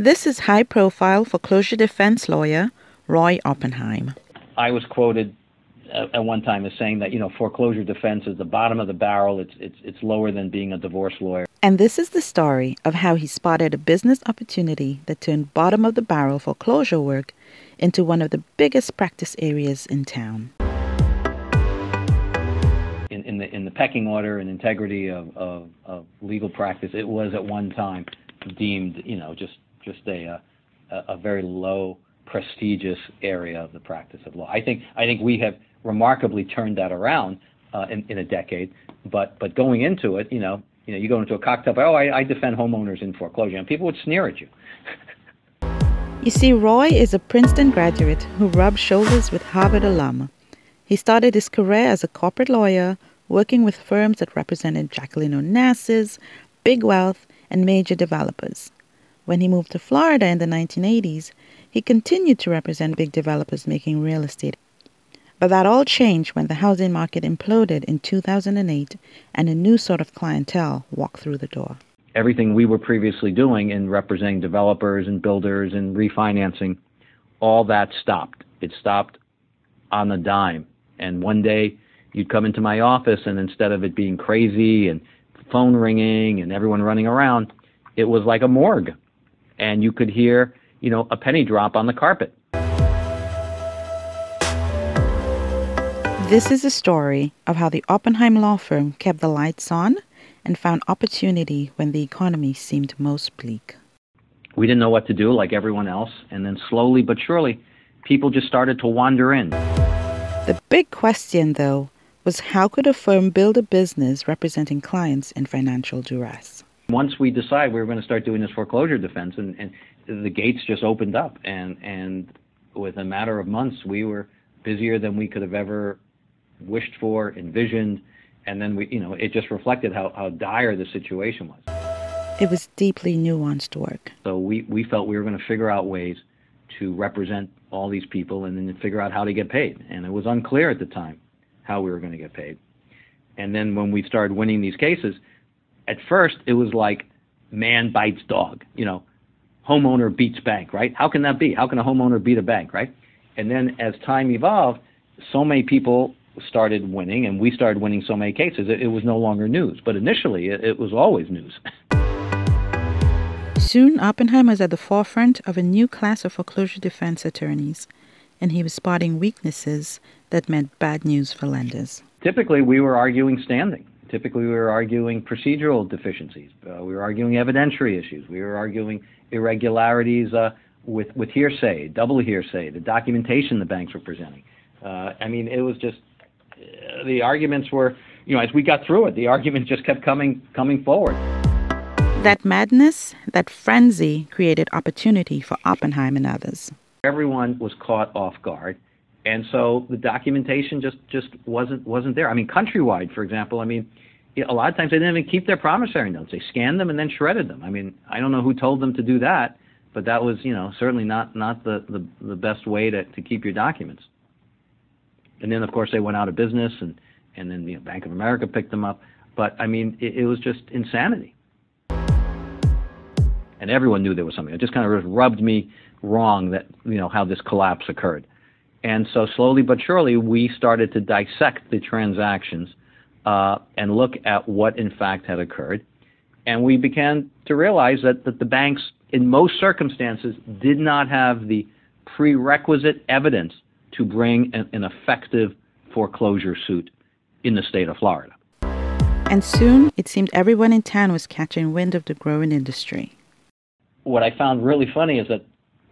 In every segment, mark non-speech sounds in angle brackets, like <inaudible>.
This is high profile foreclosure defense lawyer Roy Oppenheim. I was quoted at one time as saying that you know foreclosure defense is the bottom of the barrel. It's it's it's lower than being a divorce lawyer. And this is the story of how he spotted a business opportunity that turned bottom of the barrel foreclosure work into one of the biggest practice areas in town. In, in the in the pecking order and integrity of, of, of legal practice, it was at one time deemed you know just just a a, a very low prestigious area of the practice of law. I think I think we have remarkably turned that around uh, in, in a decade. But but going into it, you know, you know, you go into a cocktail bar. Oh, I, I defend homeowners in foreclosure, and people would sneer at you. <laughs> you see, Roy is a Princeton graduate who rubbed shoulders with Harvard alum. He started his career as a corporate lawyer, working with firms that represented Jacqueline Onassis, Big Wealth, and major developers. When he moved to Florida in the 1980s, he continued to represent big developers making real estate but that all changed when the housing market imploded in 2008 and a new sort of clientele walked through the door. Everything we were previously doing in representing developers and builders and refinancing, all that stopped. It stopped on the dime. And one day you'd come into my office, and instead of it being crazy and phone ringing and everyone running around, it was like a morgue. And you could hear, you know, a penny drop on the carpet. This is a story of how the Oppenheim law firm kept the lights on and found opportunity when the economy seemed most bleak. We didn't know what to do, like everyone else, and then slowly but surely, people just started to wander in. The big question, though, was how could a firm build a business representing clients in financial duress? Once we decided we were going to start doing this foreclosure defense, and, and the gates just opened up, and, and with a matter of months, we were busier than we could have ever wished for, envisioned, and then we, you know, it just reflected how, how dire the situation was. It was deeply nuanced work. So we, we felt we were going to figure out ways to represent all these people and then figure out how to get paid. And it was unclear at the time how we were going to get paid. And then when we started winning these cases, at first it was like man bites dog, you know, homeowner beats bank, right? How can that be? How can a homeowner beat a bank, right? And then as time evolved, so many people started winning and we started winning so many cases, it, it was no longer news. But initially, it, it was always news. <laughs> Soon, Oppenheim was at the forefront of a new class of foreclosure defense attorneys, and he was spotting weaknesses that meant bad news for lenders. Typically, we were arguing standing. Typically, we were arguing procedural deficiencies. Uh, we were arguing evidentiary issues. We were arguing irregularities uh, with, with hearsay, double hearsay, the documentation the banks were presenting. Uh, I mean, it was just the arguments were, you know, as we got through it, the <laughs> argument just kept coming coming forward. That madness, that frenzy created opportunity for Oppenheim and others. Everyone was caught off guard. And so the documentation just, just wasn't wasn't there. I mean, countrywide, for example, I mean, a lot of times they didn't even keep their promissory notes. They scanned them and then shredded them. I mean, I don't know who told them to do that, but that was, you know, certainly not not the the, the best way to, to keep your documents. And then, of course, they went out of business, and and then you know, Bank of America picked them up. But I mean, it, it was just insanity. And everyone knew there was something. It just kind of rubbed me wrong that you know how this collapse occurred. And so slowly but surely, we started to dissect the transactions uh, and look at what in fact had occurred. And we began to realize that, that the banks, in most circumstances, did not have the prerequisite evidence to bring an, an effective foreclosure suit in the state of Florida. And soon it seemed everyone in town was catching wind of the growing industry. What I found really funny is that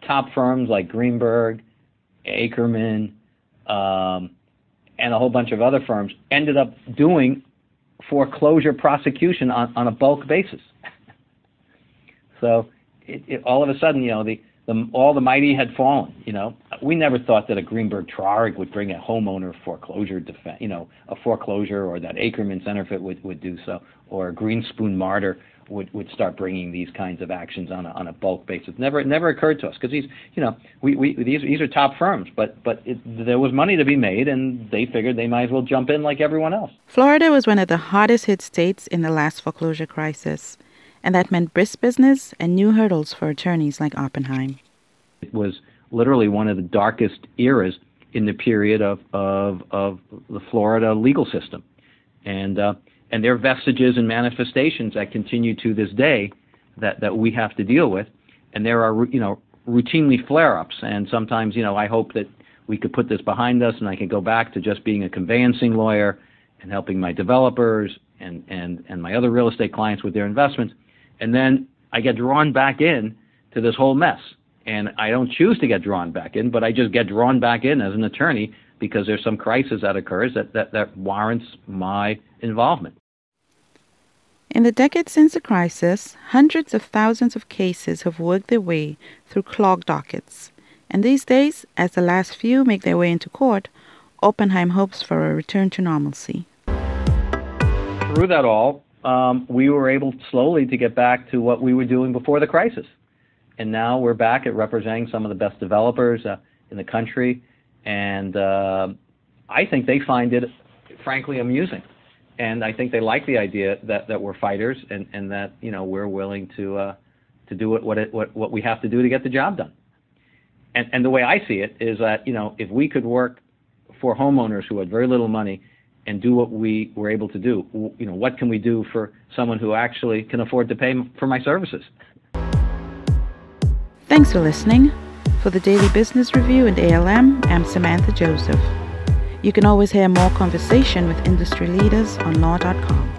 top firms like Greenberg, Akerman, um, and a whole bunch of other firms ended up doing foreclosure prosecution on, on a bulk basis. <laughs> so it, it, all of a sudden, you know, the, the, all the mighty had fallen. You know, we never thought that a Greenberg Traurig would bring a homeowner foreclosure defense, you know, a foreclosure, or that Akerman Senterfitt would, would do so, or a Greenspoon Marder would, would start bringing these kinds of actions on a, on a bulk basis. Never, it never occurred to us because these, you know, we, we these these are top firms, but but it, there was money to be made, and they figured they might as well jump in like everyone else. Florida was one of the hardest hit states in the last foreclosure crisis and that meant brisk business and new hurdles for attorneys like Oppenheim. It was literally one of the darkest eras in the period of, of, of the Florida legal system. And, uh, and there are vestiges and manifestations that continue to this day that, that we have to deal with. And there are, you know, routinely flare-ups. And sometimes, you know, I hope that we could put this behind us and I can go back to just being a conveyancing lawyer and helping my developers and, and, and my other real estate clients with their investments. And then I get drawn back in to this whole mess. And I don't choose to get drawn back in, but I just get drawn back in as an attorney because there's some crisis that occurs that, that, that warrants my involvement. In the decades since the crisis, hundreds of thousands of cases have worked their way through clogged dockets. And these days, as the last few make their way into court, Oppenheim hopes for a return to normalcy. Through that all, we were able slowly to get back to what we were doing before the crisis. And now we're back at representing some of the best developers uh, in the country. And uh, I think they find it, frankly, amusing. And I think they like the idea that, we're fighters and, that you know we're willing to uh, to do what, we have to do to get the job done. And, and the way I see it is that you know if we could work for homeowners who had very little money and do what we were able to do. You know, what can we do for someone who actually can afford to pay for my services? Thanks for listening. For the Daily Business Review and ALM, I'm Samantha Joseph. You can always hear more conversation with industry leaders on law.com.